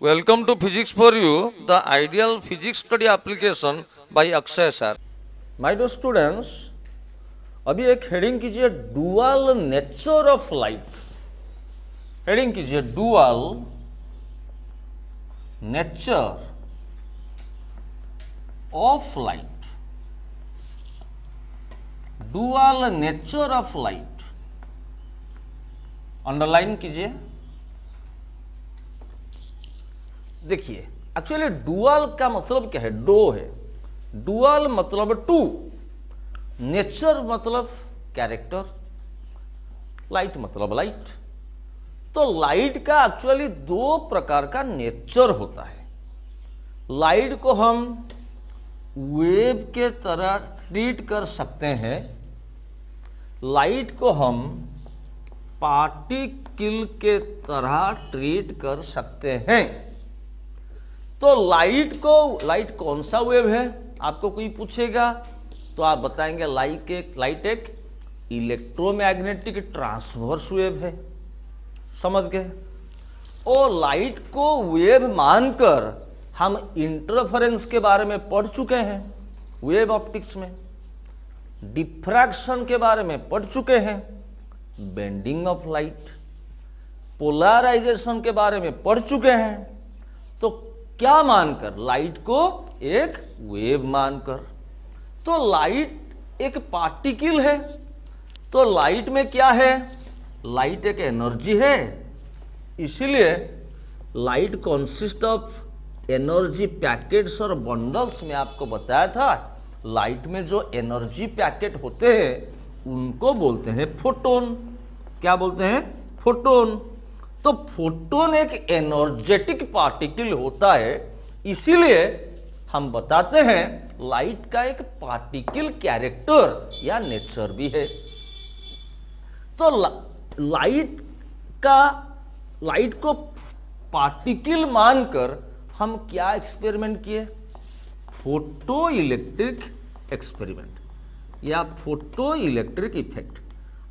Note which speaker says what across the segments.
Speaker 1: Welcome to Physics for You, the ideal physics study application by Akshay sir.
Speaker 2: My dear students अभी एक heading कीजिए dual nature of light heading कीजिए dual nature of light dual nature of light underline कीजिए. देखिए actually dual का मतलब क्या है? डो है। डुअल मतलब टू नेचर मतलब कैरेक्टर लाइट मतलब लाइट तो लाइट का एक्चुअली दो प्रकार का नेचर होता है। लाइट को हम वेव के तरह ट्रीट कर सकते हैं। लाइट को हम पार्टिकल के तरह ट्रीट कर सकते हैं। तो लाइट को, लाइट कौन सा वेव है? आपको कोई पूछेगा? तो आप बताएँगे लाइट एक लाइट एक इलेक्ट्रोमैग्नेटिक ट्रांसवर्स वेव है। समझ गए? और लाइट को वेव मानकर हम इंटरफेरेंस के बारे में पढ़ चुके हैं, वेव ऑप्टिक्स में। डिफ्रैक्शन के बारे में पढ़ चुके हैं, बेंडिंग ऑफ़ लाइट। पोलराइजेशन के बारे में पढ़ चुके हैं तो क्या मानकर? लाइट को एक वेव मानकर। तो लाइट एक पार्टिकल है। तो लाइट में क्या है? लाइट एक एनर्जी है। इसीलिए light consist of energy packets और बंडल्स में आपको बताया था। लाइट में जो एनर्जी पैकेट होते हैं, उनको बोलते हैं फोटोन क्या बोलते हैं? फोटोन तो फोटोन एक एनर्जेटिक पार्टिकल होता है इसीलिए हम बताते हैं लाइट का एक पार्टिकल कैरेक्टर या नेचर भी है। तो ला, लाइट का लाइट को पार्टिकल मानकर हम क्या एक्सपेरिमेंट किए? फ़ोटो इलेक्ट्रिक एक्सपेरिमेंट या फ़ोटो इलेक्ट्रिक इफ़ेक्ट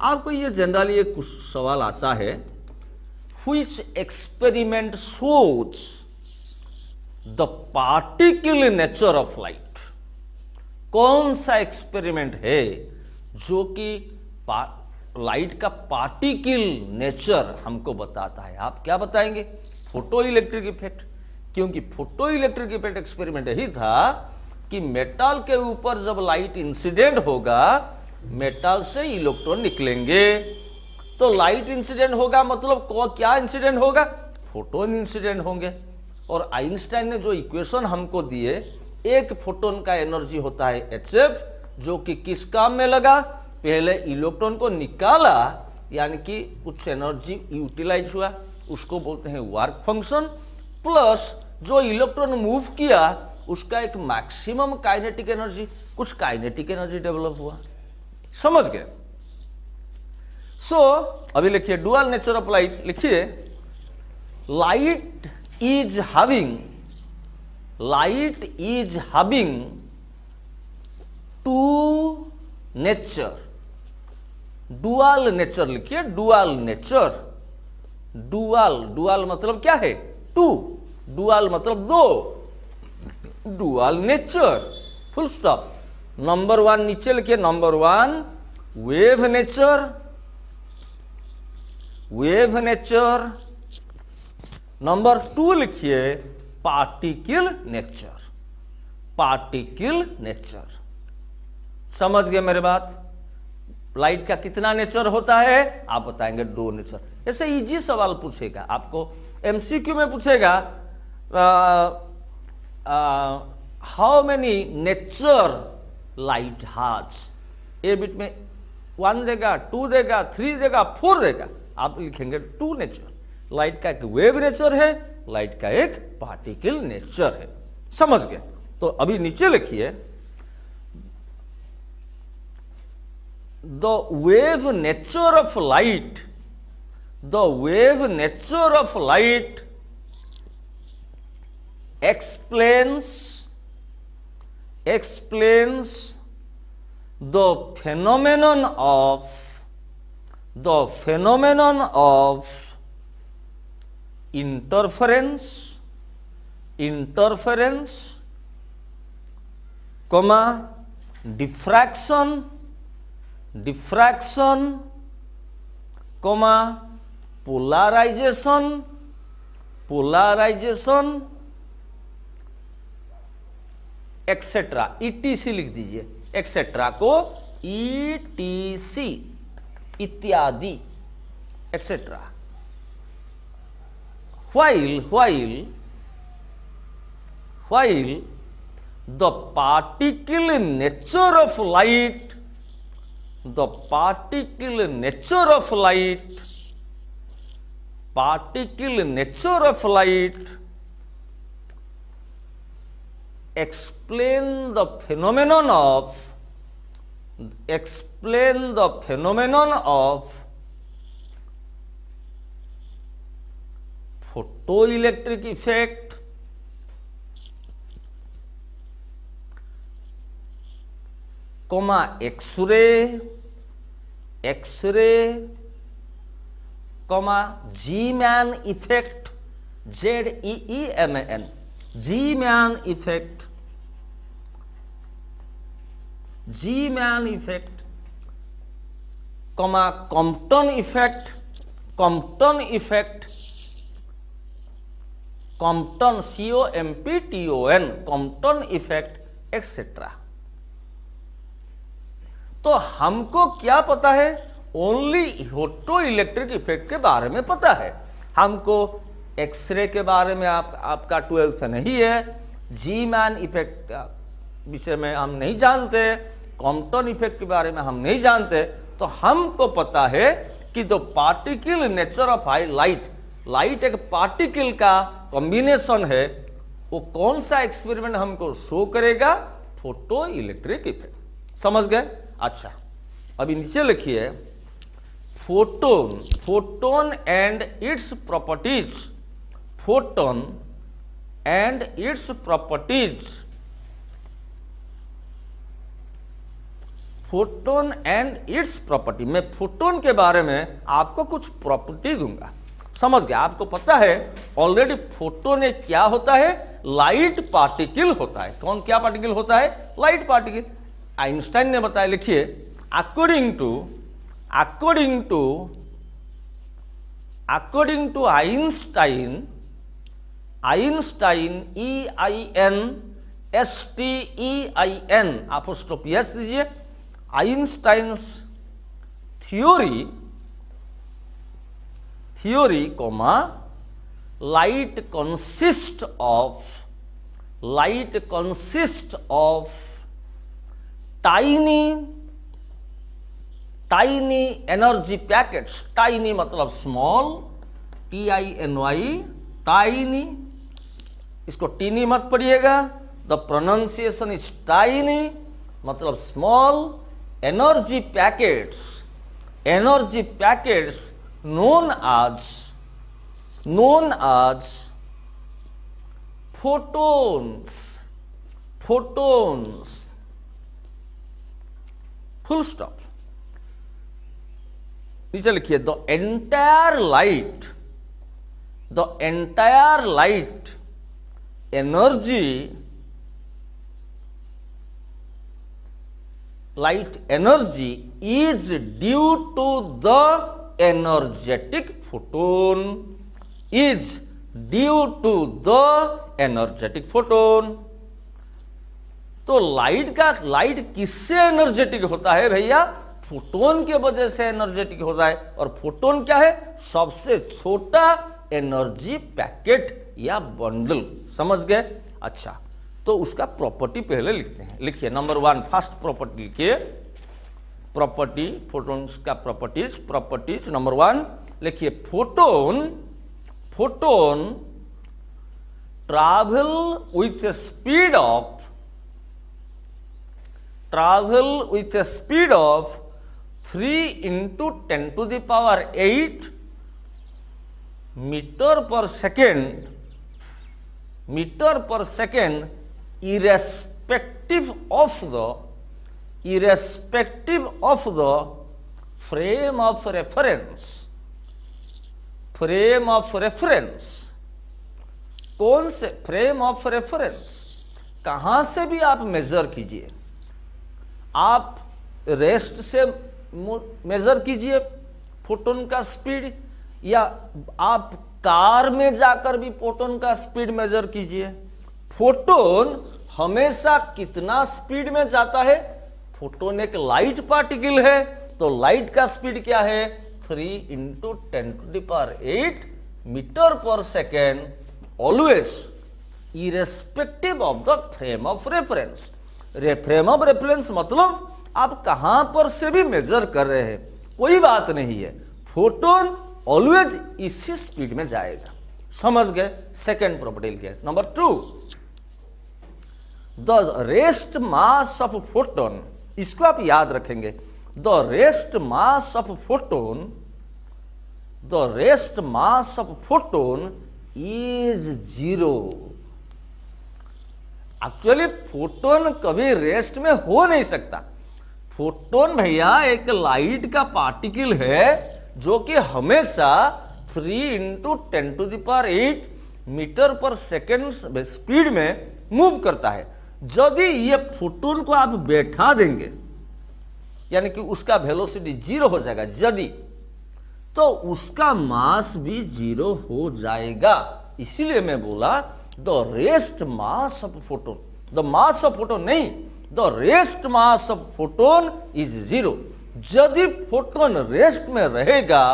Speaker 2: आपको ये जनरली एक सवाल आता है which experiment shows the particle nature of light. कौन सा एक्सपेरिमेंट है जो कि लाइट का पार्टिकल नेचर हमको बताता है? आप क्या बताएँगे? फ़ोटो इलेक्ट्रिक इफ़ेक्ट क्योंकि फ़ोटो इलेक्ट्रिक इफ़ेक्ट एक्सपेरिमेंट यही था कि मेटल के ऊपर जब लाइट इंसिडेंट होगा मेटल से इलेक्ट्रॉन निकलेंगे। तो लाइट इंसिडेंट होगा मतलब क्या इंसिडेंट होगा? फोटोन इंसिडेंट होंगे। और आइंस्टाइन ने जो इक्वेशन हमको दिए, एक फोटोन का एनर्जी होता है एचएफ जो कि किस काम में लगा? पहले इलेक्ट्रॉन को निकाला, यानी कि कुछ एनर्जी यूटिलाइज हुआ। उसको बोलते हैं वर्क फ़ंक्शन प्लस जो इलेक्ट्रॉन मूव किया, उसका एक मैक्सिमम काइनेटिक एनर्जी कुछ काइनेटिक एनर्जी डेवलप हुआ। समझ गए? सो so, अभी लिखिए डुअल नेचर ऑफ़ लाइट लिखिए light is having light is having two nature dual nature लिखिए डुअल नेचर डुअल डुअल मतलब क्या है? टू डुअल मतलब दो. Dual nature full stop number one नीचे लिखिए number one wave nature wave nature number two लिखिए पार्टिकल नेचर पार्टिकल नेचर समझ गए मेरे बात? लाइट का कितना नेचर होता है? आप बताएँगे दो नेचर ऐसे इजी सवाल पूछेगा आपको. एमसीक्यू में पूछेगा how many nature light has a bit में वन देगा टू देगा थ्री देगा फोर देगा. आप लिखेंगे टू नेचर लाइट का एक वेव नेचर है लाइट का एक पार्टिकल नेचर है. समझ गए? तो अभी नीचे लिखिए the wave nature of light the wave nature of light explains explains the phenomenon of the phenomenon of interference interference comma diffraction diffraction comma polarization polarization etcetera ETC लिख दीजिए एक्सेट्रा को ईटीसी इत्यादि etcetera while while while the particle nature of light the particle nature of light particle nature of light explain the phenomenon of explain the phenomenon of photoelectric effect comma x-ray x-ray comma g-man effect z e e m a n g-man effect g-man effect comma, compton effect compton effect Compton C O M P O N Compton effect etcetera तो हमको क्या पता है? Only photo electric effect के बारे में पता है। हमको एक्सरे के बारे में आप, आपका ट्वेल्थ नहीं है। जी मैन इफ़ेक्ट विषय में हम नहीं जानते। कॉम्पटन इफ़ेक्ट के बारे में हम नहीं जानते। तो हमको पता है कि जो particle nature of high light light एक पार्टिकल का कॉम्बिनेशन है, वो कौन सा एक्सपेरिमेंट हमको शो करेगा? फ़ोटो इलेक्ट्रिक इफ़ेक्ट समझ गए? अच्छा अभी नीचे लिखिए। Photon photon and its properties photon and its properties photon and its property मैं फोटोन के बारे में आपको कुछ प्रॉपर्टी दूँगा। समझ गया? आपको पता है ऑलरेडी फोटोन एक क्या होता है? लाइट पार्टिकल होता है। कौन क्या पार्टिकल होता है? लाइट पार्टिकल आइंस्टाइन ने बताया, लिखिए according to according to according to Einstein Einstein E I N S T E I N आप उसको पी एस दीजिए। Einstein's theory theory comma light consist of light consist of tiny tiny energy packets tiny मतलब small t i n y tiny इसको teeny मत पढ़िएगा the pronunciation is tiny मतलब small energy packets energy packets known as known as photons photons full stop नीचे लिखिए the entire light the entire light energy light energy is due to the energetic photon. Is due to the energetic photon. तो light का light किससे energetic होता है भैया? Photon के वजह से एनर्जेटिक होता है। और फोटोन क्या है? सबसे छोटा एनर्जी पैकेट या बंडल समझ गए? अच्छा। तो उसका प्रॉपर्टी पहले लिखते हैं। लिखिए नंबर वन फ़र्स्ट प्रॉपर्टी लिखिए। प्रॉपर्टी फोटोन्स का प्रॉपर्टीज़ प्रॉपर्टीज़ नंबर वन लिखिए photon photon travel with speed of travel with speed of three into ten to the power eight metre per second metre per second irrespective of the, irrespective of the frame of reference, frame of reference कौन से frame of reference कहाँ से भी आप measure कीजिए, आप rest से measure कीजिए फोटोन का स्पीड या आप कार में जाकर भी फोटोन का स्पीड मेजर कीजिए। फोटोन हमेशा कितना स्पीड में जाता है? फोटोन एक लाइट पार्टिकल है तो लाइट का स्पीड क्या है? Three into ten to the power eight metre per second always irrespective of the frame of reference frame of reference मतलब आप कहाँ पर से भी मेजर कर रहे हैं, कोई बात नहीं है। फोटोन ऑलवेज इसी स्पीड में जाएगा। समझ गए? सेकेंड प्रॉपर्टी लिखे number two the rest mass of photon इसको आप याद रखेंगे the rest mass of photon the rest mass of photon is zero actually photon कभी रेस्ट में हो नहीं सकता। फोटोन भैया एक लाइट का पार्टिकल है, जो कि हमेशा three into ten to the power eight metre per second speed में मूव करता है। यदि ये फोटोन को आप बैठा देंगे, यानी कि उसका वेलोसिटी ज़ीरो हो जाएगा यदि तो उसका मास भी ज़ीरो हो जाएगा। इसीलिए मैं बोला the rest mass of photon the mass of photon नहीं the rest mass of photon is zero यदि फोटोन रेस्ट में रहेगा,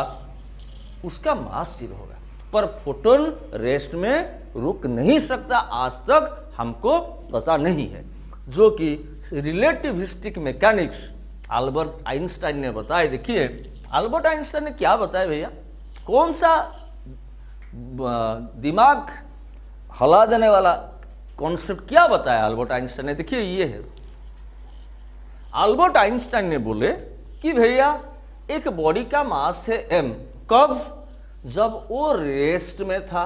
Speaker 2: उसका मास ज़ीरो होगा। पर फोटोन रेस्ट में रुक नहीं सकता, आज तक हमको पता नहीं है, जो कि रिलेटिविस्टिक मैकेनिक्स अल्बर्ट आइंस्टाइन ने बताया। देखिए अल्बर्ट आइंस्टाइन ने क्या बताया भैया? कौन सा दिमाग हला देने वाला कॉन्सेप्ट क्या बताया अल्बर्ट आइंस्टाइन ने? देखिए, ये है। अल्बर्ट आइंस्टाइन ने बोले कि भैया, एक बॉडी का मास है एम कब? जब वो रेस्ट में था।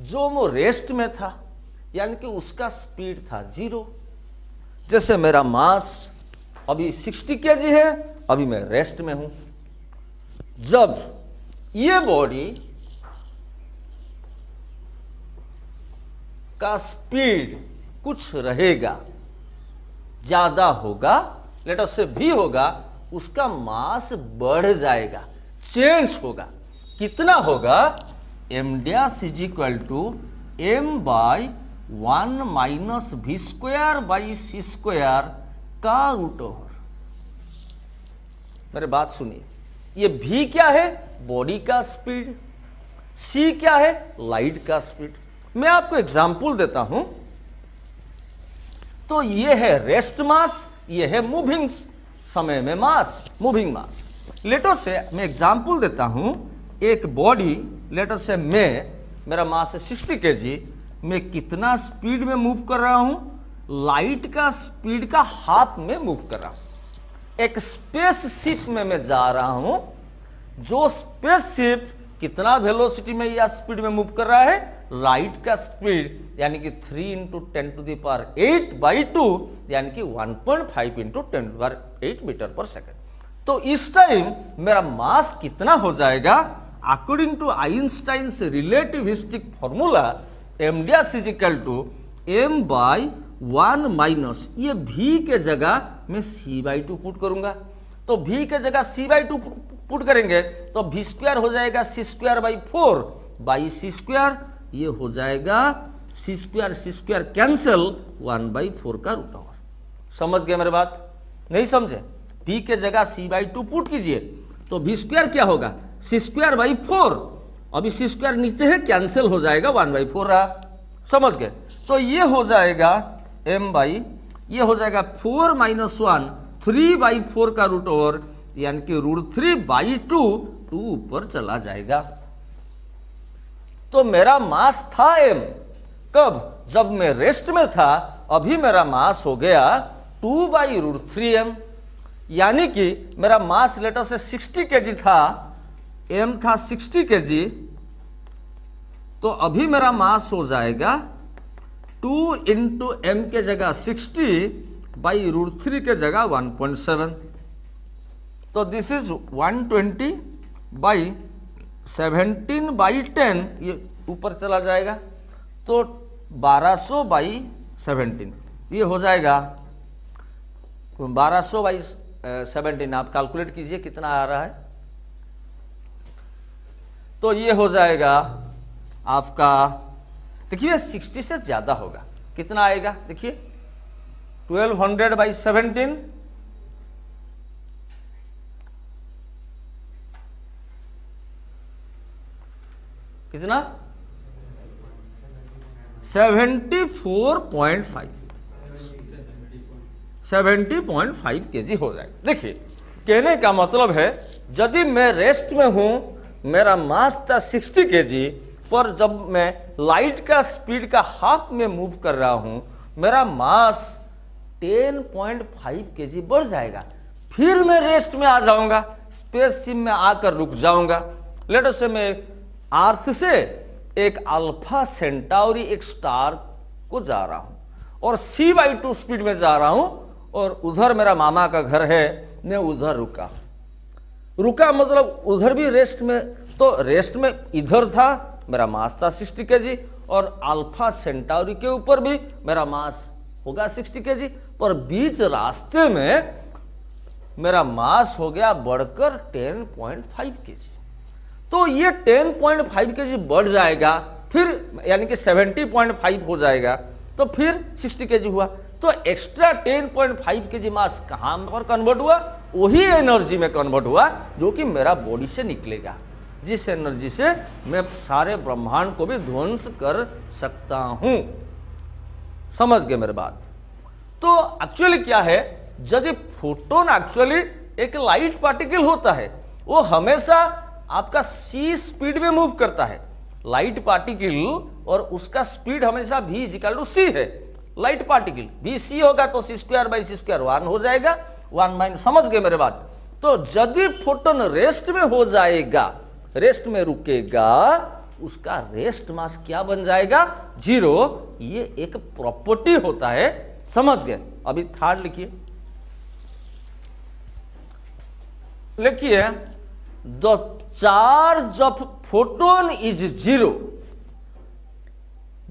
Speaker 2: जो वो रेस्ट में था। यानी कि उसका स्पीड था ज़ीरो। जैसे मेरा मास अभी 60 के जी है, अभी मैं रेस्ट में हूँ। जब ये बॉडी का स्पीड कुछ रहेगा, ज़्यादा होगा लेटर से भी होगा, उसका मास बढ़ जाएगा, चेंज होगा। कितना होगा? M dash equal to M by one minus V square by C square का रूट ओवर। मेरे बात सुनिए। ये भी क्या है? बॉडी का स्पीड सी क्या है? लाइट का स्पीड मैं आपको एग्ज़ाम्पल देता हूँ। तो ये है रेस्ट मास ये है मूविंग समय में मास मूविंग मास लेटर से मैं एग्ज़ाम्पल देता हूँ, एक बॉडी लेटर से मैं, मेरा मास है सिक्सटी के जी मैं कितना स्पीड में मूव कर रहा हूँ? लाइट का स्पीड का हाफ़ में मूव कर रहा हूँ। एक स्पेस शिप में मैं जा रहा हूँ, जो स्पेस शिप कितना वेलोसिटी में या स्पीड में मूव कर रहा है? लाइट का स्पीड, यानी कि three into ten to the power eight by two यानी कि one point five into ten to eight metre per second तो इस टाइम मेरा मास कितना हो जाएगा? अकॉर्डिंग टू आइंस्टाइन से relativistic formula M D S equal to M by one minus ये भी के जगह मैं सी बाई टू पुट करूँगा। तो भी के जगह सी बाई टू पुट करेंगे तो भी स्क्वायर हो जाएगा C square by four by C square ये हो जाएगा C square C square cancel one by four का रूट ओवर समझ गए मेरे बात? नहीं समझे? भी के जगह सी बाई टू पुट कीजिए तो भी स्क्वायर क्या होगा? सी स्क्वायर बाई फोर अभी सी स्क्वायर नीचे है कैंसिल हो जाएगा वन बाई फोर रहा। समझ गए? तो ये हो जाएगा एम बाई ये हो जाएगा four minus one three by four का रूट ओवर यानी कि root three by two two ऊपर चला जाएगा। तो मेरा मास था एम कब? जब मैं रेस्ट में था, अभी मेरा मास हो गया two by root three M यानी कि मेरा मास लेटर से सिक्सटी के था एम था सिक्सटी के जी तो अभी मेरा मास हो जाएगा टू इंटू एम के जगह सिक्सटी बाई रूट थ्री के जगह वन पॉइंट सेवन तो this is one twenty by seventeen by ten ये ऊपर चला जाएगा तो 1200 सौ बाई सेवनटीन ये हो जाएगा 1200 सौ बाई सेवनटीन आप कैलकुलेट कीजिए कितना आ रहा है। तो ये हो जाएगा आपका, देखिए 60 से ज़्यादा होगा। कितना आएगा? देखिए 1200 हंड्रेड बाई सेवनटीन। कितना? 74.5 70.5 केजी हो जाएगा। देखिए, कहने का मतलब है, यदि मैं रेस्ट में हूँ मेरा मास था 60 केजी, पर जब मैं लाइट का स्पीड का हाफ़ में मूव कर रहा हूँ, मेरा मास 10.5 केजी बढ़ जाएगा। फिर मैं रेस्ट में आ जाऊँगा स्पेस सिम में आकर रुक जाऊँगा। लेटर से मैं अर्थ से एक अल्फ़ा सेंटावरी एक स्टार को जा रहा हूँ और सी बाई टू स्पीड में जा रहा हूँ और उधर मेरा मामा का घर है, मैं उधर रुका। रुका मतलब उधर भी रेस्ट में। तो रेस्ट में इधर था, मेरा मास था सिक्सटी के जी और अल्फ़ा सेंटावरी के ऊपर भी मेरा मास होगा सिक्सटी के जी पर बीच रास्ते में मेरा मास हो गया बढ़कर ten point five K G तो ये 10.5 के जी बढ़ जाएगा, फिर यानी कि 70.5 हो जाएगा तो फिर 60 के जी हुआ। तो एक्स्ट्रा 10.5 के जी मास कहाँ पर कन्वर्ट हुआ? वही एनर्जी में कन्वर्ट हुआ जो कि मेरा बॉडी से निकलेगा। जिस एनर्जी से मैं सारे ब्रह्मांड को भी ध्वंस कर सकता हूँ। समझ गए मेरे बात? तो एक्चुअली क्या है? यदि फोटोन एक्चुअली एक लाइट पार्टिकल होता है, वो हमेशा आपका सी स्पीड में मूव करता है। लाइट पार्टिकल और उसका स्पीड हमेशा भी इजिकल टू सी है। लाइट पार्टिकल भी सी होगा तो C square by C square one हो जाएगा। वन माइन समझ गए मेरे बात? तो यदि फोटोन रेस्ट में हो जाएगा रेस्ट में रुकेगा, उसका रेस्ट मास क्या बन जाएगा? ज़ीरो ये एक प्रॉपर्टी होता है। समझ गए? अभी थर्ड लिखिए। लिखिए the charge of photon is zero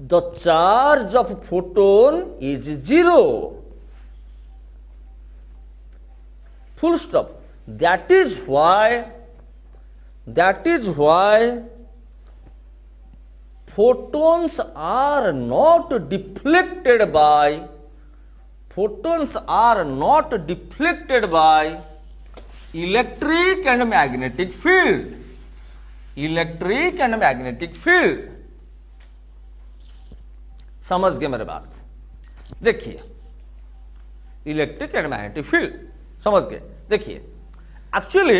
Speaker 2: the charge of photon is zero full stop that is why that is why photons are not deflected by photons are not deflected by electric and magnetic field electric and magnetic field समझ गए मेरे बात देखिए electric and magnetic field समझ गए? देखिए actually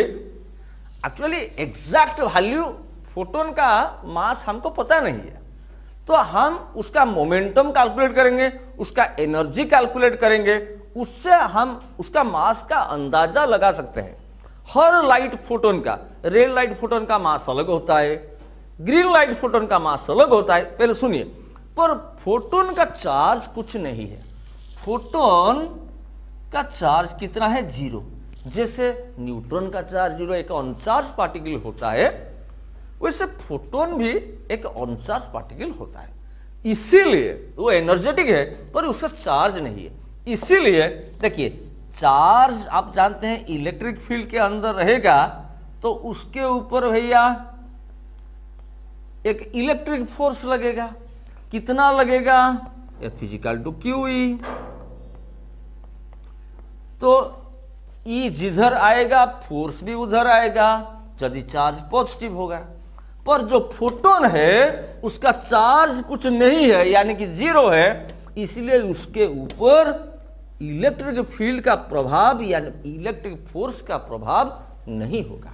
Speaker 2: actually exact value photon का mass हमको पता नहीं है। तो हम उसका मोमेंटम कैलकुलेट करेंगे, उसका एनर्जी कैलकुलेट करेंगे, उससे हम उसका मास का अंदाज़ा लगा सकते हैं। हर लाइट फोटोन का रेड लाइट फोटोन का मास अलग होता है ग्रीन लाइट फोटोन का मास अलग होता है। पहले सुनिए, पर फोटोन का चार्ज कुछ नहीं है। फोटोन का चार्ज कितना है? ज़ीरो। जैसे न्यूट्रॉन का चार्ज ज़ीरो, एक अनचार्ज पार्टिकल होता है, वैसे फोटोन भी एक अनचार्ज पार्टिकल होता है। इसीलिए, वो एनर्जेटिक है, पर उसका चार्ज नहीं है। इसीलिए, देखिए, चार्ज आप जानते हैं इलेक्ट्रिक फ़ील्ड के अंदर रहेगा तो उसके ऊपर भैया, एक इलेक्ट्रिक फोर्स लगेगा। कितना लगेगा? फ़िज़िकल टू क्यू तो ई जिधर आएगा, फोर्स भी उधर आएगा, यदि चार्ज पॉजिटिव होगा पर जो फोटोन है, उसका चार्ज कुछ नहीं है, यानी कि ज़ीरो है, इसलिए उसके ऊपर इलेक्ट्रिक फ़ील्ड का प्रभाव, यानी इलेक्ट्रिक फोर्स का प्रभाव नहीं होगा।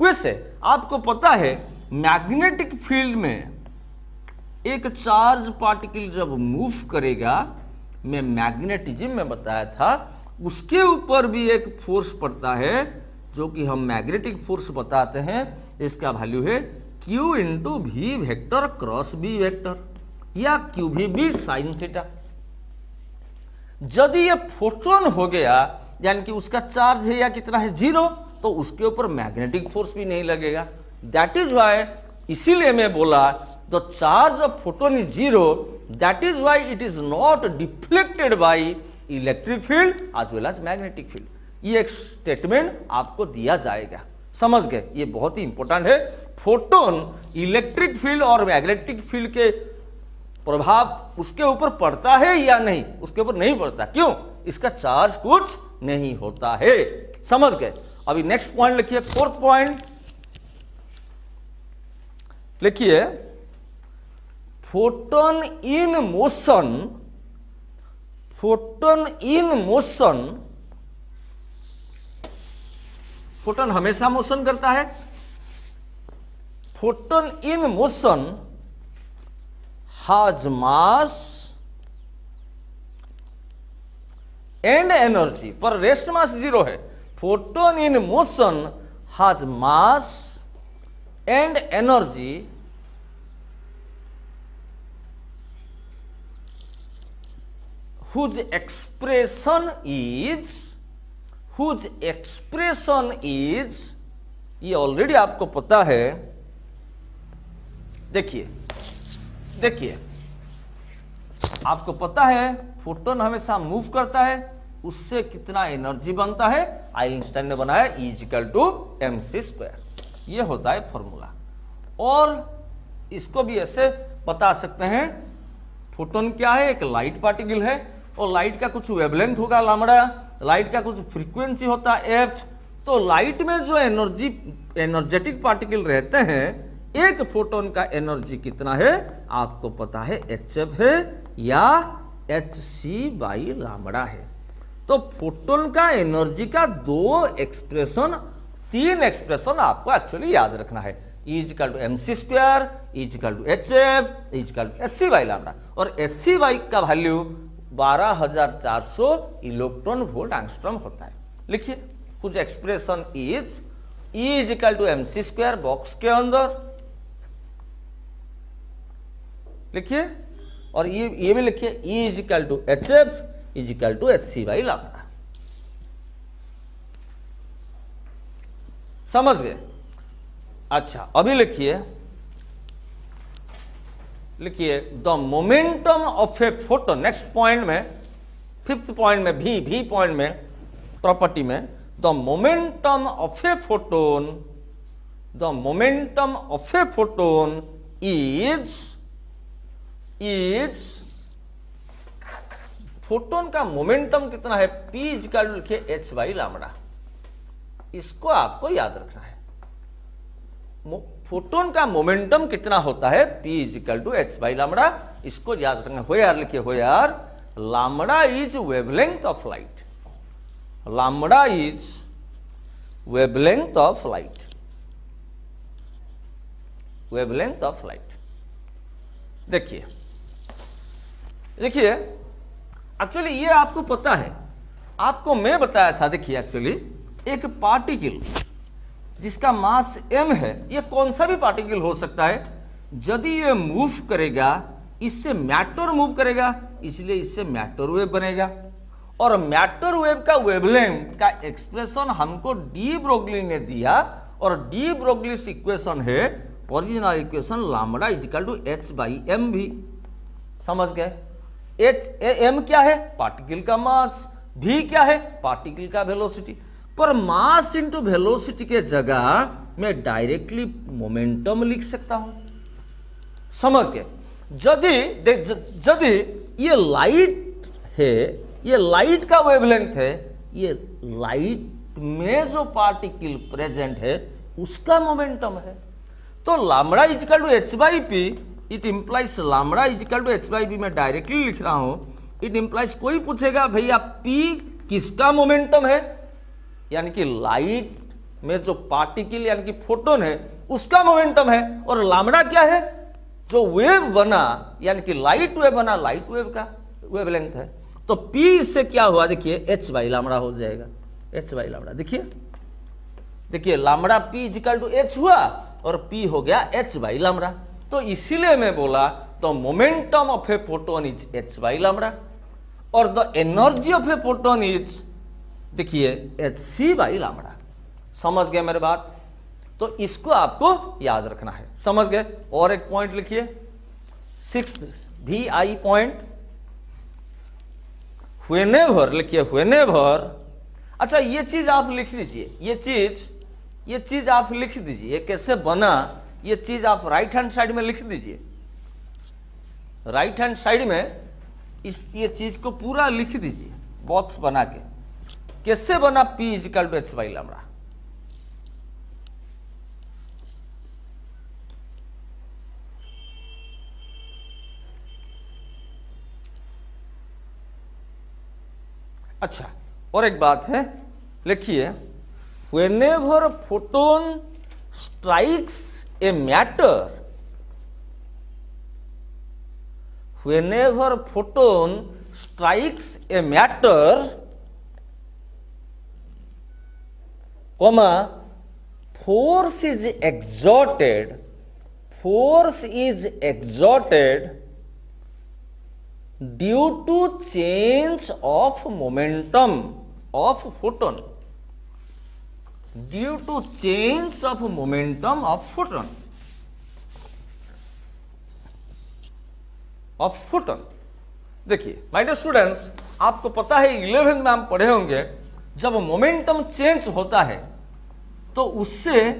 Speaker 2: वैसे, आपको पता है, मैग्नेटिक फ़ील्ड में एक चार्ज पार्टिकल जब मूव करेगा, मैं मैग्नेटिज्म में बताया था उसके ऊपर भी एक फोर्स पड़ता है, जो कि हम मैग्नेटिक फोर्स बताते हैं। इसका वैल्यू है Q into V vector cross B vector या Q V B sine theta यदि ये फोटोन हो गया, यानी कि उसका चार्ज है या कितना है ज़ीरो तो उसके ऊपर मैग्नेटिक फोर्स भी नहीं लगेगा। दैट इज़ वाई इसीलिए मैं बोला the charge of photon is zero that is why it is not deflected by electric field as well as magnetic field ये एक स्टेटमेंट आपको दिया जाएगा। समझ गए? ये बहुत ही इंपॉर्टेंट है। फोटोन इलेक्ट्रिक फ़ील्ड और मैग्नेटिक फ़ील्ड के प्रभाव उसके ऊपर पड़ता है या नहीं? उसके ऊपर नहीं पड़ता। क्यों? इसका चार्ज कुछ नहीं होता है। समझ गए? अभी नेक्स्ट पॉइंट लिखिए। फोर्थ पॉइंट लिखिए। Photon in motion photon in motion photon हमेशा मोशन करता है। Photon in motion has mass and energy पर रेस्ट मास ज़ीरो है। Photon in motion has mass and energy. Whose expression is, whose expression is, ये already आपको पता है। देखिए देखिए, आपको पता है, फोटोन हमेशा मूव करता है, उससे कितना एनर्जी बनता है, आइंस्टाइन ने बनाया equal to M C square ये होता है फॉर्मूला और इसको भी ऐसे बता सकते हैं फोटोन क्या है? एक लाइट पार्टिकल है और लाइट का कुछ वेवलेंथ होगा लामड़ा लाइट का कुछ फ्रीक्वेंसी होता है एफ़ तो लाइट में जो एनर्जी एनर्जेटिक पार्टिकल रहते हैं, एक फोटोन का एनर्जी कितना है? आपको पता है एच एफ़ है या एच सी बाई लामड़ा है। तो फोटोन का एनर्जी का दो एक्सप्रेशन तीन एक्सप्रेशन आपको एक्चुअली याद रखना है। Equal to M C square equal to H F equal to H C by lambda और एस सी बाई का वैल्यू 12400 इलेक्ट्रॉन वोल्ट एंगस्ट्रॉम होता है। लिखिए, कुछ expression is equal to M C square box के अंदर। लिखिए, और ये ये भी लिखिए E equal to H F equal to H C by lambda समझ गए? अच्छा अभी लिखिए लिखिए, the momentum of a photo, next point में, फिफ्थ पॉइंट में, भी भी पॉइंट में, प्रॉपर्टी में, the momentum of a photon, the momentum of a photon is is, photon का मोमेंटम कितना है? पी इजकल लिखिए एच वाई लामड़ा। इसको आपको याद रखना है। फोटोन का मोमेंटम कितना होता है? P equal to H by lambda इसको याद रखना, हो यार लिखिए हो यार। Lambda is wavelength of light lambda is wavelength of light wavelength of light देखिए देखिए एक्चुअली ये आपको पता है। आपको मैं बताया था, देखिए एक्चुअली एक पार्टिकल जिसका मास m है, ये कौन सा भी पार्टिकल हो सकता है? यदि ये मूव करेगा, इससे मैटर मूव करेगा, इसलिए इससे मैटर वेव बनेगा। और मैटर वेव का वेवलेंथ का एक्सप्रेशन हमको डी ब्रोगली ने दिया, और डी ब्रोगलिस इक्वेशन है original equation lambda equal to H by M V. समझ गए? एच एम क्या है? पार्टिकल का मास। भी क्या है? पार्टिकल का वेलोसिटी पर मास इंटू वेलोसिटी के जगह मैं डायरेक्टली मोमेंटम लिख सकता हूँ। समझ गए? यदि यदि ये लाइट है, ये लाइट का वेवलेंथ है, ये लाइट में जो पार्टिकल प्रेजेंट है, उसका मोमेंटम है। तो lambda equal to H by P it implies lambda equal to H by P मैं डायरेक्टली लिख रहा हूँ। इट इंप्लाइज कोई पूछेगा, भैया पी किसका मोमेंटम है? यानी कि लाइट में जो पार्टिकल यानी कि फोटोन है, उसका मोमेंटम है। और लामड़ा क्या है? जो वेव बना, यानी कि लाइट वेव बना लाइट वेव का वेव लेंथ है। तो पी से क्या हुआ? देखिए एच बाई लामड़ा हो जाएगा। एच बाई लामड़ा देखिए। देखिए lambda P equal to H हुआ और पी हो गया एच बाई लामड़ा तो इसीलिए मैं बोला the momentum of a photon is H by lambda और the energy of a photon is देखिए, एच सी बाई लामड़ा। समझ गए मेरे बात? तो इसको आपको याद रखना है। समझ गए? और एक पॉइंट लिखिए। Six V I point whenever लिखिए हुएनेवर अच्छा ये चीज़ आप लिख लीजिए ये चीज़ ये चीज़ आप लिख दीजिए। कैसे बना? ये चीज़ आप राइट हैंड साइड में लिख दीजिए। राइट हैंड साइड में इस, ये चीज़ को पूरा लिख दीजिए। बॉक्स बना के। कैसे बना P equal to H by lambda अच्छा और एक बात है, लिखिए whenever photon strikes a matter whenever photon strikes a matter comma force is exerted force is exerted due to change of momentum of photon due to change of momentum of photon of photon देखिए my dear students आपको पता है eleventh में हम पढ़े होंगे जब momentum change होता है तो उससे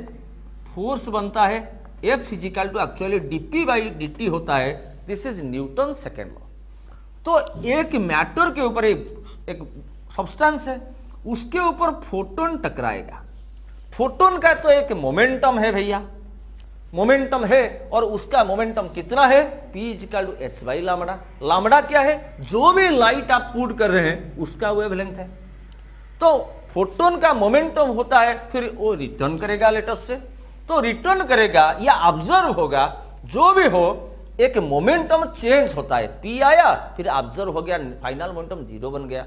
Speaker 2: फोर्स बनता है F equal to actually DP by DT होता है। This is Newton second law. तो एक मैटर के ऊपर एक, सब्सटेंस है उसके ऊपर फोटोन टकराएगा। फोटोन का तो एक मोमेंटम है भैया। मोमेंटम है और उसका मोमेंटम कितना है? P equal to H by lambda lambda क्या है? जो भी लाइट आप पुट कर रहे हैं उसका वेवलेंथ है। तो फोटोन का मोमेंटम होता है, फिर वो रिटर्न करेगा लेटेस्ट से। तो रिटर्न करेगा या ऑब्ज़र्व होगा, जो भी हो, एक मोमेंटम चेंज होता है। पी आया, फिर ऑब्ज़र्व हो गया फाइनल मोमेंटम ज़ीरो बन गया।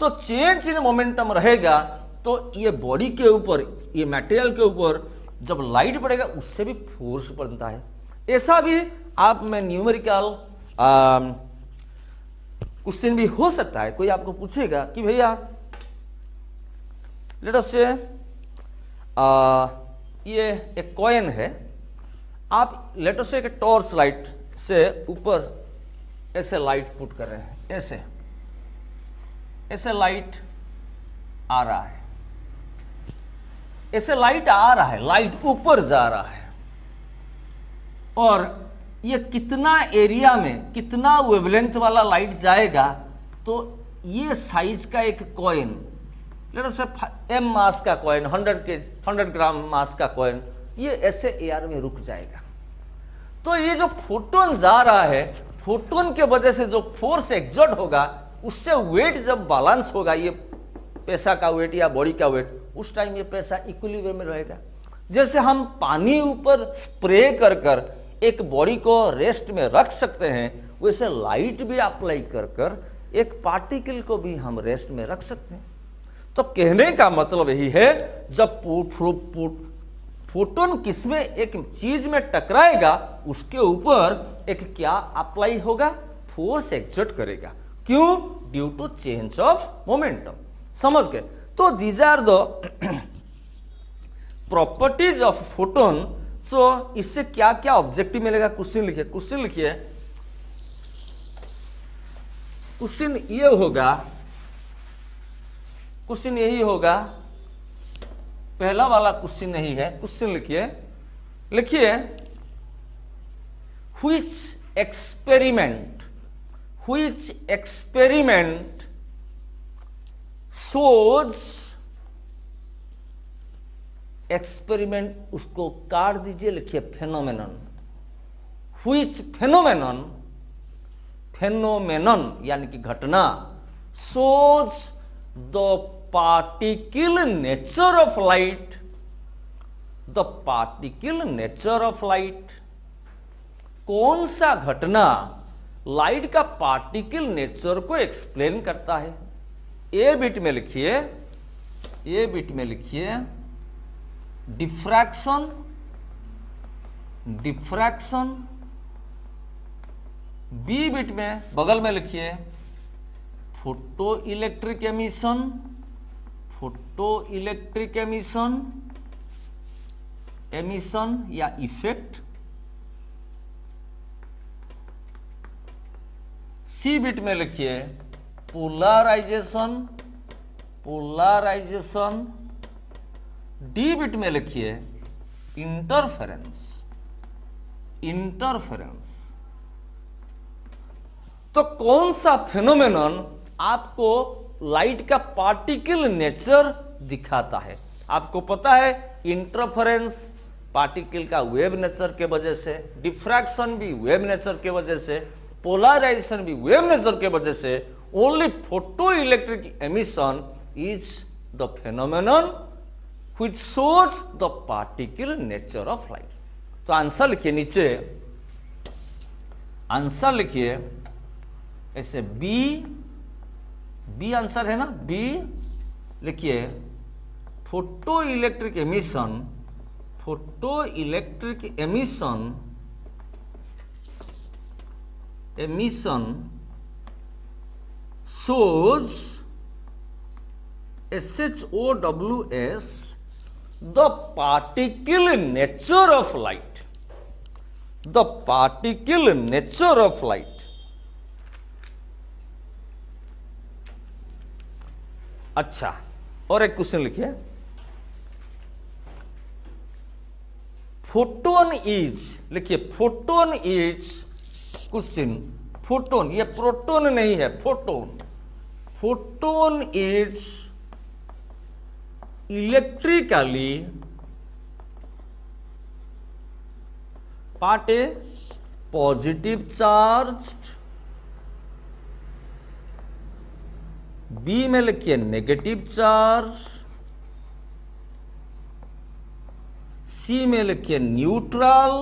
Speaker 2: तो चेंज इन मोमेंटम रहेगा तो ये बॉडी के ऊपर, ये मटेरियल के ऊपर, जब लाइट पड़ेगा, उससे भी फोर्स बनता है। ऐसा भी आप में न्यूमेरिकल क्वेश्चन भी हो सकता है। कोई आपको पूछेगा कि भैया लेट अस से ये एक कॉइन है। आप लेट अस से एक टॉर्च लाइट से ऊपर ऐसे लाइट पुट कर रहे हैं। ऐसे। ऐसे लाइट आ रहा है। ऐसे लाइट आ रहा है। लाइट ऊपर जा रहा है। और ये कितना एरिया में, कितना वेवलेंथ वाला लाइट जाएगा तो ये साइज़ का एक कॉइन एम मास का कॉइन 100 के 100 ग्राम मास का कॉइन ये ऐसे एयर में रुक जाएगा। तो ये जो फोटोन जा रहा है फोटोन के वजह से जो फोर्स एग्जॉर्ट होगा, उससे वेट जब बैलेंस होगा, ये पैसा का वेट या बॉडी का वेट उस टाइम ये पैसा इक्वली में रहेगा। जैसे हम पानी ऊपर स्प्रे कर कर एक बॉडी को रेस्ट में रख सकते हैं, वैसे लाइट भी अप्लाई कर कर एक पार्टिकल को भी हम रेस्ट में रख सकते हैं। तो कहने का मतलब यही है, जब फोटोन किसमें एक चीज़ में टकराएगा, उसके ऊपर एक क्या अप्लाई होगा? फोर्स एक्सर्ट करेगा। क्यों? Due to change of momentum समझ गए? तो these are the properties of photon so इससे क्या क्या ऑब्जेक्टिव मिलेगा? क्वेश्चन लिखिए क्वेश्चन लिखिए। क्वेश्चन ये होगा क्वेश्चन यही होगा। पहला वाला क्वेश्चन नहीं है, क्वेश्चन लिखिए। लिखिए which experiment which experiment shows experiment उसको काट दीजिए, लिखिए फेनोमेनन हुच फेनोमेनन फेनोमेनन यानी कि घटना shows the particle nature of light the particle nature of light कौन सा घटना लाइट का पार्टिकल नेचर को एक्सप्लेन करता है? ए बिट में लिखिए ए बिट में लिखिए डिफ्रैक्शन डिफ्रैक्शन बी बिट में, बगल में लिखिए photo electric emission photo electric emission emission या इफ़ेक्ट सी बिट में लिखिए पोलराइजेशन पोलराइजेशन डी बिट में लिखिए इंटरफेरेंस इंटरफेरेंस तो कौन सा फेनोमेनन आपको लाइट का पार्टिकल नेचर दिखाता है। आपको पता है इंटरफेरेंस पार्टिकल का वेव नेचर के वजह से डिफ्रैक्शन भी वेव नेचर के वजह से पोलराइजेशन भी वेव नेचर के वजह से only photo electric emission is the phenomenon which shows the particular nature of light. तो आंसर लिखिए नीचे। आंसर लिखिए। ऐसे बी बी आंसर है ना? बी, लिखिए photo electric emission photo electric emission emission shows S H O W S the particle nature of light the particle nature of light अच्छा और एक क्वेश्चन लिखिए। फोटोन इज़ लिखिए, फोटोन इज़ क्वेश्चन, फोटोन, ये proton नहीं है, photon. Photon is electrically part a positive charged B में लिखिए नेगेटिव चार्ज सी में लिखिए न्यूट्रल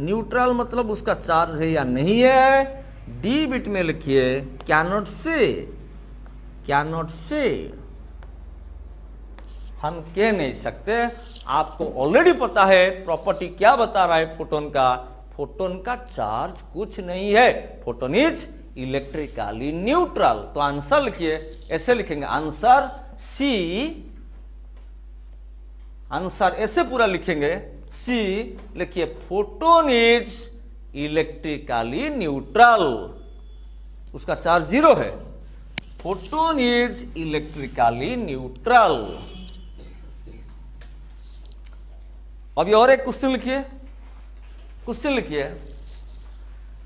Speaker 2: न्यूट्रल मतलब उसका चार्ज है या नहीं है? डी बिट में लिखिए कैनॉट से कैनॉट से हम कह नहीं सकते। आपको ऑलरेडी पता है प्रॉपर्टी क्या बता रहा है फोटोन का? फोटोन का चार्ज कुछ नहीं है। फोटोन इज़ इलेक्ट्रिकली न्यूट्रल तो आंसर लिखिए, ऐसे लिखेंगे आंसर सी आंसर ऐसे पूरा लिखेंगे सी लिखिए फोटोन इज़ इलेक्ट्रिकली न्यूट्रल उसका चार्ज ज़ीरो है। फोटोन इज़ इलेक्ट्रिकली न्यूट्रल अभी और एक क्वेश्चन लिखिए। क्वेश्चन लिखिए।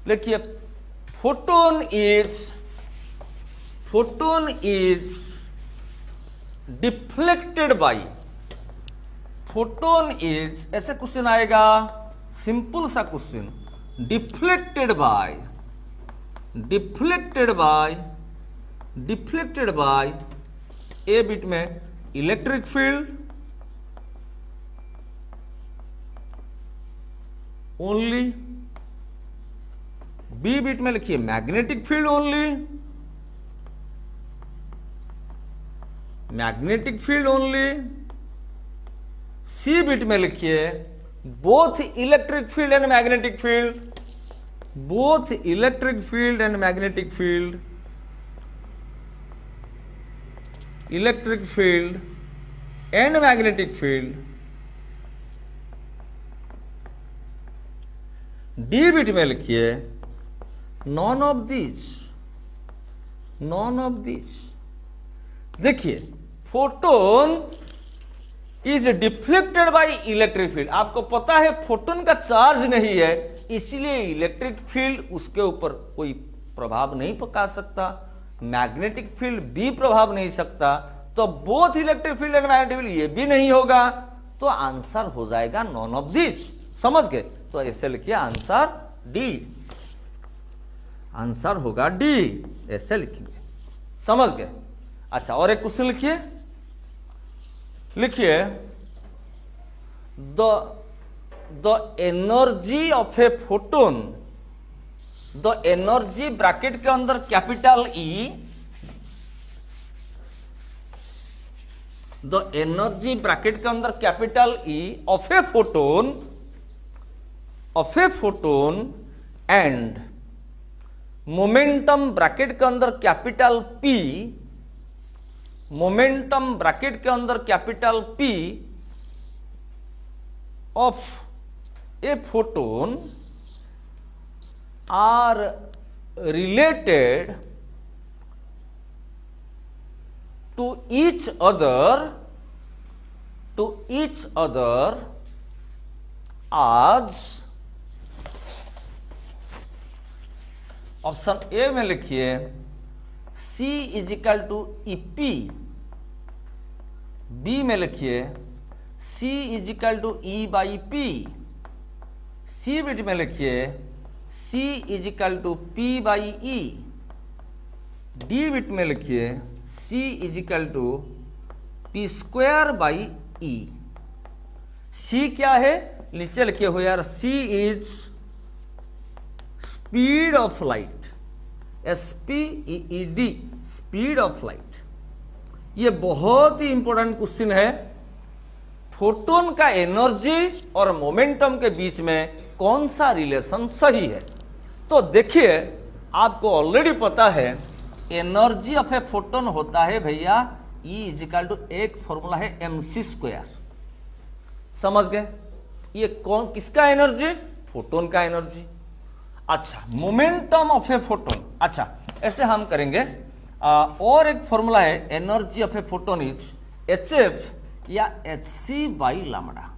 Speaker 2: लिखिए photon is photon is deflected by photon is ऐसे क्वेश्चन आएगा सिंपल सा question deflected by deflected by deflected by A bit में electric field only B bit में लिखिए, magnetic field only magnetic field only C bit में लिखिए both electric field and magnetic field both electric field and magnetic field electric field and magnetic field D bit में लिखिए none of this none of this देखिए photon is deflected by electric field आपको पता है photon का charge नहीं है, इसलिए इलेक्ट्रिक फ़ील्ड उसके ऊपर कोई प्रभाव नहीं पका सकता मैग्नेटिक फ़ील्ड भी प्रभाव नहीं सकता तो both electric field and magnetic field ये भी नहीं होगा। तो आंसर हो जाएगा नॉन ऑफ़ दिस समझ गए? तो ऐसे लिखिए आंसर डी आंसर होगा डी। ऐसे लिखेंगे। समझ गए? अच्छा और एक क्वेश्चन लिखिए। लिखिए। The the energy of a photon the energy bracket के अंदर capital E the energy bracket के अंदर capital E of a photon of a photon and momentum bracket के अंदर कैपिटल पी मोमेंटम ब्रैकेट के अंदर capital P of a photon are related to each other to each other आज option A में लिखिए C is equal to E P B में लिखिए C is equal to E by P C bit में लिखिए C is equal to P by E D bit में लिखिए C is equal to P square by E C क्या है? नीचे लिखे हुए यार C is speed of light S P E D speed of light ये बहुत ही इंपॉर्टेंट क्वेश्चन है। फोटोन का एनर्जी और मोमेंटम के बीच में कौन सा रिलेशन सही है? तो देखिए, आपको ऑलरेडी पता है एनर्जी ऑफ़ ए फोटोन होता है भैया ई इजिकल टू एक फॉर्मूला है एम सी स्क्वायर समझ गए? ये कौन, किसका एनर्जी फोटोन का एनर्जी अच्छा मोमेंटम ऑफ़ ए फोटोन अच्छा ऐसे हम करेंगे। आ, और एक फॉर्मूला है energy of a photon is H F या एच सी बाई लामडा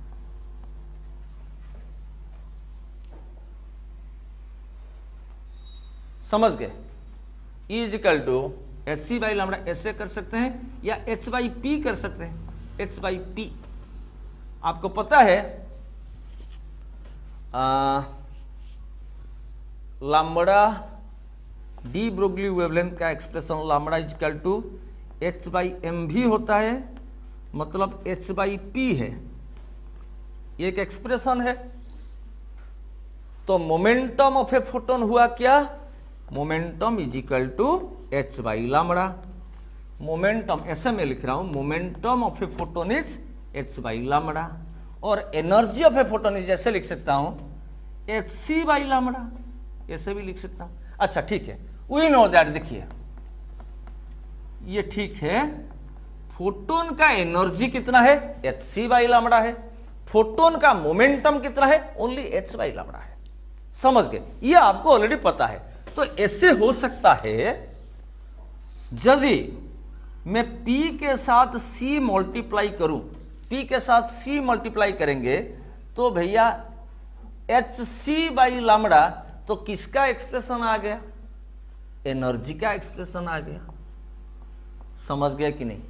Speaker 2: समझ गए? Is is equal to H C by lambda ऐसे कर सकते हैं या एच बाई पी कर सकते हैं। एच बाई पी आपको पता है आ, लामड़ा डी ब्रोगली वेवलेंथ का expression lambda is equal to H by M V होता है मतलब एच बाई पी है। एक एक्सप्रेशन है। तो मोमेंटम ऑफ़ ए फोटोन हुआ क्या? Momentum is equal to H by lambda momentum ऐसे मैं लिख रहा हूँ momentum of a photon is H by lambda और energy of a photon is ऐसे लिख सकता हूँ एच सी बाई लामड़ा ऐसे भी लिख सकता हूँ। अच्छा ठीक है। वी नो दैट देखिए। ये ठीक है। फोटोन का एनर्जी कितना है? एच सी बाई लामड़ा है। फोटोन का मोमेंटम कितना है? ओनली एच बाई लामड़ा है। समझ गए? ये आपको ऑलरेडी पता है। तो ऐसे हो सकता है, यदि मैं P के साथ C मल्टीप्लाई करूँ, P के साथ C मल्टीप्लाई करेंगे तो भैया एच सी बाई लामड़ा तो किसका एक्सप्रेशन आ गया? एनर्जी का एक्सप्रेशन आ गया। समझ गया कि नहीं?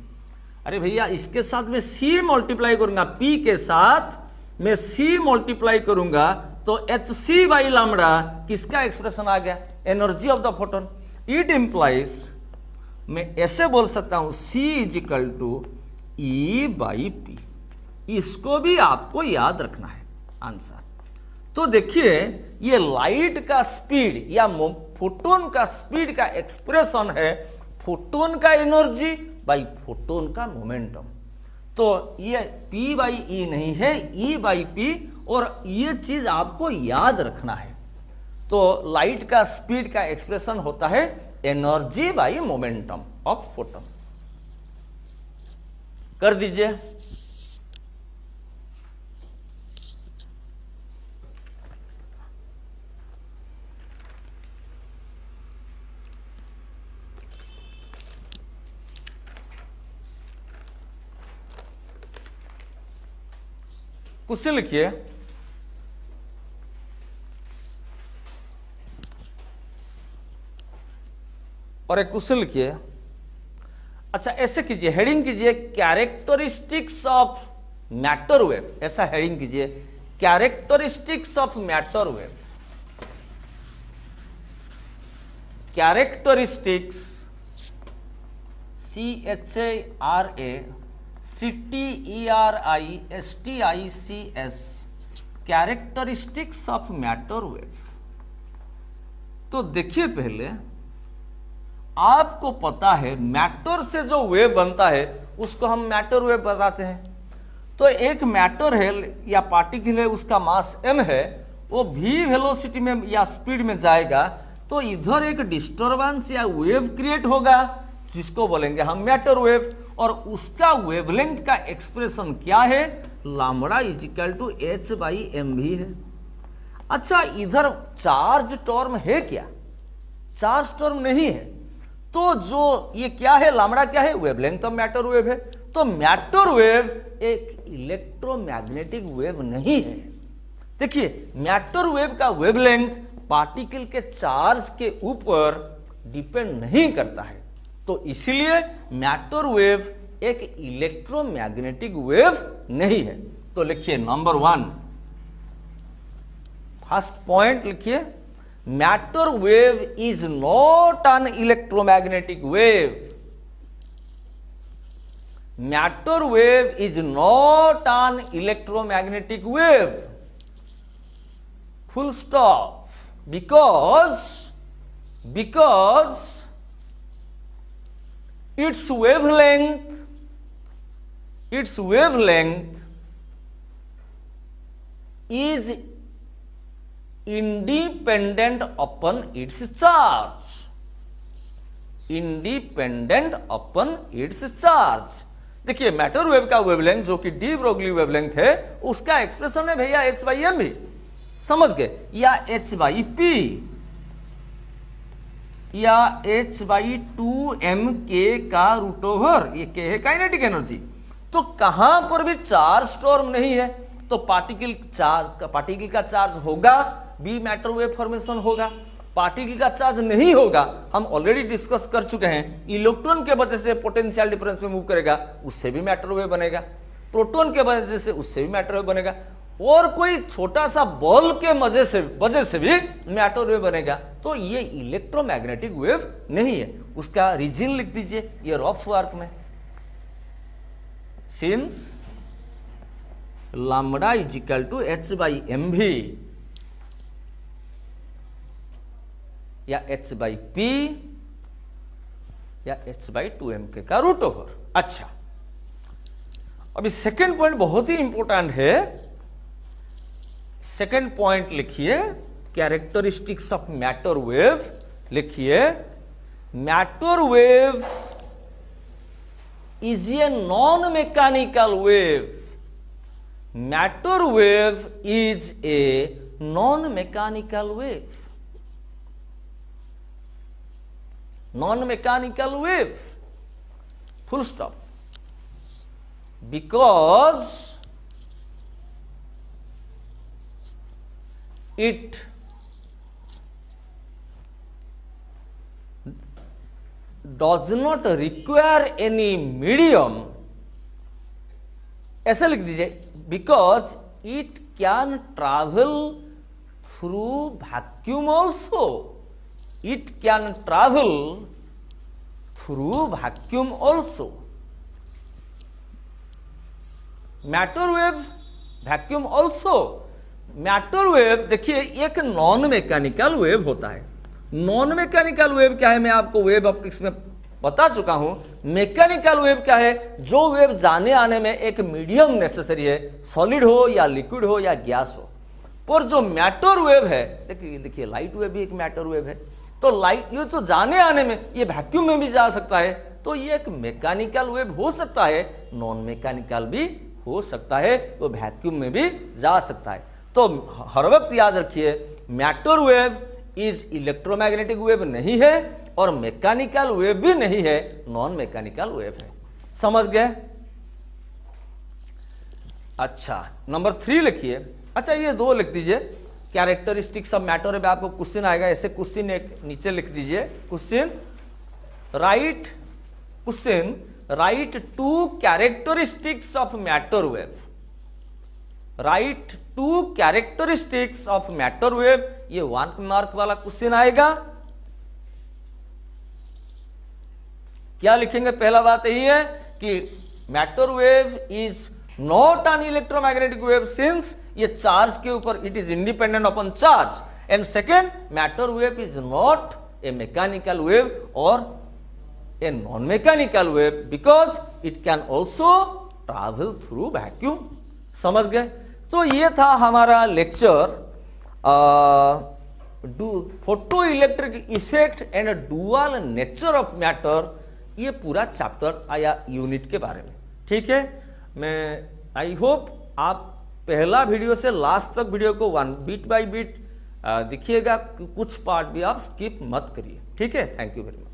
Speaker 2: अरे भैया, इसके साथ मैं सी मल्टीप्लाई करूँगा। पी के साथ मैं सी मल्टीप्लाई करूँगा तो एच सी बाई लामड़ा किसका एक्सप्रेशन आ गया? Energy of the photon it implies मैं ऐसे बोल सकता हूँ C is equal to E by P इसको भी आपको याद रखना है। आंसर तो देखिए, ये लाइट का स्पीड या फोटोन का स्पीड का एक्सप्रेशन है फोटोन का एनर्जी बाई फोटोन का मोमेंटम तो ये P बाई ई नहीं है E बाई पी और ये चीज़ आपको याद रखना है। तो लाइट का स्पीड का एक्सप्रेशन होता है energy by momentum of photon कर दीजिए। क्वेश्चन लिखिए। और एक क्वेश्चन लिखिए। अच्छा ऐसे कीजिए हेडिंग कीजिए कैरेक्टरिस्टिक्स ऑफ़ मैटर वेव ऐसा हेडिंग कीजिए characteristics of matter wave characteristics C H A R A C T E R I S T I C S characteristics of matter wave तो देखिए पहले, आपको पता है मैटर से जो वेव बनता है, उसको हम मैटर वेव बताते हैं। तो एक मैटर है या पार्टिकल है, उसका मास m है, वो v वेलोसिटी में या स्पीड में जाएगा तो इधर एक डिस्टर्बेंस या वेव क्रिएट होगा। जिसको बोलेंगे हम मैटर वेव और उसका वेवलेंथ का एक्सप्रेशन क्या है? Lambda is equal to H by M V है। अच्छा इधर चार्ज टर्म है क्या? चार्ज टर्म नहीं है। तो जो ये क्या है? लामड़ा क्या है? वेवलेंथ ऑफ़ मैटर वेव है। तो मैटर वेव एक इलेक्ट्रोमैग्नेटिक वेव नहीं है। देखिए मैटर वेव का वेवलेंथ पार्टिकल के चार्ज के ऊपर डिपेंड नहीं करता है। तो इसलिए मैटर वेव एक इलेक्ट्रोमैग्नेटिक वेव नहीं है। तो लिखिए नंबर वन फ़र्स्ट पॉइंट लिखिए। Matter wave is not an electromagnetic wave matter wave is not an electromagnetic wave full stop because because its wavelength its wavelength is independent upon its charge independent upon its charge देखिए matter wave का wavelength जो कि de Broglie wavelength है उसका expression है भैया h by M भी समझ गए या एच बाई पी या H by two M K का रूट ओवर ये के है काइनेटिक एनर्जी तो कहाँ पर भी चार्ज स्टॉर्म नहीं है तो पार्टिकल चार्ज पार्टिकल का चार्ज होगा बी मैटर वेव फॉर्मेशन होगा। पार्टिकल का चार्ज नहीं होगा, हम ऑलरेडी डिस्कस कर चुके हैं इलेक्ट्रॉन के वजह से पोटेंशियल डिफरेंस में मूव करेगा, उससे भी मैटर वेव बनेगा। प्रोटॉन के वजह से उससे भी मैटर वेव बनेगा। और कोई छोटा सा बॉल के मज़े से, वजह से भी मैटर वेव बनेगा। तो ये इलेक्ट्रोमैग्नेटिक वेव नहीं है। उसका रीजन लिख दीजिए ये रफ वर्क में। Since lambda is equal to H by M V या एच बाई पी या H by two M K का रूट ओवर अच्छा। अभी सेकेंड पॉइंट बहुत ही इंपॉर्टेंट है। सेकेंड पॉइंट लिखिए कैरेक्टरिस्टिक्स ऑफ़ मैटर वेव लिखिए। Matter wave is a non mechanical wave matter wave is a non mechanical wave non mechanical wave full stop because it does not require any medium. ऐसा लिख दीजिए because it can travel through vacuum also it can travel through vacuum also matter wave vacuum also matter wave, देखिए, एक non mechanical wave होता है। Non mechanical wave क्या है? मैं आपको वेव ऑप्टिक्स में बता चुका हूँ। मैकेनिकल वेव क्या है? जो वेव जाने आने में एक मीडियम नेसेसरी है सॉलिड हो या लिक्विड हो या गैस हो। पर जो मैटर वेव है, देखिए देखिए लाइट वेव भी एक मैटर वेव है। तो लाइट ये तो जाने आने में, ये वैक्यूम में भी जा सकता है। तो ये एक मैकेनिकल वेव हो सकता है नॉन मैकेनिकल भी हो सकता है, वो वैक्यूम में भी जा सकता है। तो हर वक्त याद रखिए matter wave is electromagnetic wave नहीं है और मैकेनिकल वेव भी नहीं है नॉन मैकेनिकल वेव है। समझ गए? अच्छा नंबर थ्री लिखिए। अच्छा ये दो लिख दीजिए। कैरेक्टरिस्टिक्स ऑफ़ मैटर वेव आपको क्वेश्चन आएगा। ऐसे क्वेश्चन एक नीचे लिख दीजिए। Question write question write two characteristics of matter wave write two characteristics of matter wave ये वन मार्क वाला क्वेश्चन आएगा। क्या लिखेंगे? पहला बात यही है कि matter wave is not an electromagnetic wave since ये चार्ज के ऊपर it is independent upon charge and second matter wave is not a mechanical wave और a non mechanical wave because it can also travel through vacuum समझ गए? तो ये था हमारा lecture photo electric effect and dual nature of matter ये पूरा chapter आया यूनिट के बारे में। ठीक है? मैं आई होप आप पहला वीडियो से लास्ट तक वीडियो को वन बीट बाय बीट देखिएगा, कुछ पार्ट भी आप स्किप मत करिए। ठीक है? Thank you very much